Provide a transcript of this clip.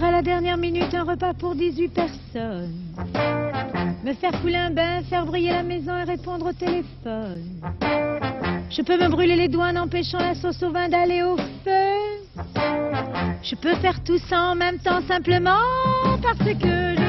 À la dernière minute un repas pour 18 personnes. Me faire couler un bain, faire briller la maison et répondre au téléphone. Je peux me brûler les doigts en empêchant la sauce au vin d'aller au feu. Je peux faire tout ça en même temps simplement parce que